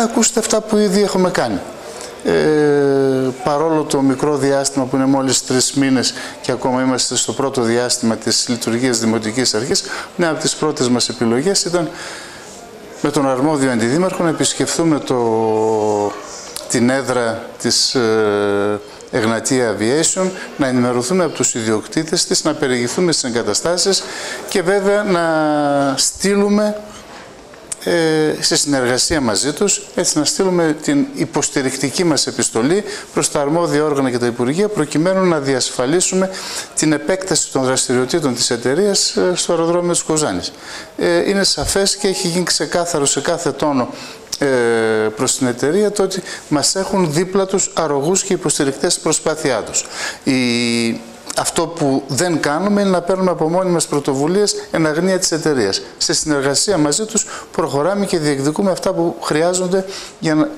θα ακούσετε αυτά που ήδη έχουμε κάνει. Ε, παρόλο το μικρό διάστημα που είναι μόλις τρεις μήνες και ακόμα είμαστε στο πρώτο διάστημα της λειτουργίας Δημοτικής Αρχής, μια από τις πρώτες μας επιλογές ήταν με τον αρμόδιο αντιδήμαρχο να επισκεφθούμε το, την έδρα της ε, Εγνατία Aviation, να ενημερωθούμε από τους ιδιοκτήτες της, να περιηγηθούμε στις εγκαταστάσεις και βέβαια να στείλουμε ε, σε συνεργασία μαζί τους, έτσι να στείλουμε την υποστηρικτική μας επιστολή προς τα αρμόδια όργανα και τα Υπουργεία, προκειμένου να διασφαλίσουμε την επέκταση των δραστηριοτήτων της εταιρείας ε, στο αεροδρόμιο της Κοζάνης. Ε, είναι σαφές και έχει γίνει ξεκάθαρο σε κάθε τόνο ε, προς την εταιρεία το ότι μας έχουν δίπλα τους αρρωγούς και υποστηρικτές προσπάθειά τους. Η αυτό που δεν κάνουμε είναι να παίρνουμε από μόνοι μας πρωτοβουλίες εν αγνία της εταιρείας. Σε συνεργασία μαζί τους προχωράμε και διεκδικούμε αυτά που, χρειάζονται,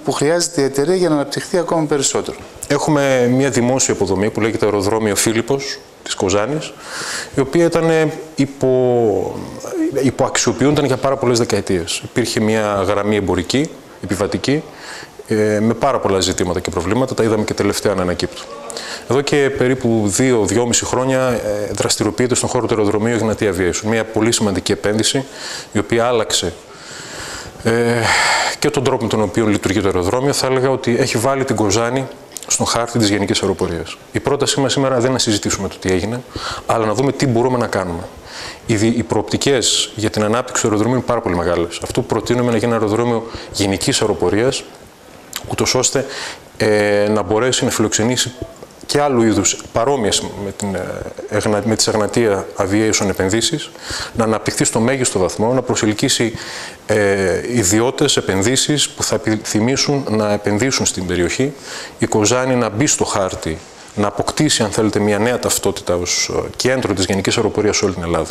που χρειάζεται η εταιρεία για να αναπτυχθεί ακόμα περισσότερο. Έχουμε μια δημόσια υποδομή που λέγεται αεροδρόμιο Φίλιππος της Κοζάνης, η οποία ήταν υπο... υποαξιοποιούνταν για πάρα πολλές δεκαετίες. Υπήρχε μια γραμμή εμπορική, επιβατική, ε, με πάρα πολλά ζητήματα και προβλήματα, τα είδαμε και τελευταία να ανακύπτουν. Εδώ και περίπου 2-2,5 χρόνια ε, δραστηριοποιείται στον χώρο του αεροδρομίου Γνατή Aviation. Μια πολύ σημαντική επένδυση, η οποία άλλαξε ε, και τον τρόπο με τον οποίο λειτουργεί το αεροδρόμιο. Θα έλεγα ότι έχει βάλει την Κοζάνη στον χάρτη της Γενικής Αεροπορίας. Η πρότασή μας σήμερα δεν είναι να συζητήσουμε το τι έγινε, αλλά να δούμε τι μπορούμε να κάνουμε. Οι, οι προοπτικές για την ανάπτυξη του αεροδρομίου είναι πάρα πολύ μεγάλες. Αυτό που προτείνουμε να γίνει ένα αεροδρόμιο γενικής αεροπορίας, ούτως ώστε ε, να μπορέσει να φιλοξενήσει και άλλου είδους παρόμοιες με, την, ε, με τις Αγνατία Aviation επενδύσεις, να αναπτυχθεί στο μέγιστο βαθμό, να προσελκύσει ε, ιδιώτες επενδύσεις που θα επιθυμήσουν να επενδύσουν στην περιοχή, η Κοζάνη να μπει στο χάρτη να αποκτήσει, αν θέλετε, μια νέα ταυτότητα ως ε, κέντρο της γενικής αεροπορίας σε όλη την Ελλάδα.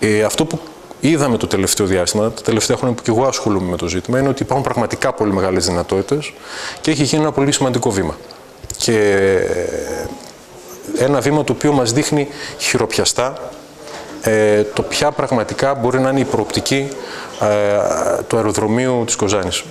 Ε, αυτό που είδαμε το τελευταίο διάστημα, τα τελευταία χρόνια που και εγώ ασχολούμαι με το ζήτημα, είναι ότι υπάρχουν πραγματικά πολύ μεγάλες δυνατότητες και έχει γίνει ένα πολύ σημαντικό βήμα και ένα βήμα το οποίο μας δείχνει χειροπιαστά ε, το ποια πραγματικά μπορεί να είναι η προοπτική ε, του αεροδρομίου της Κοζάνης.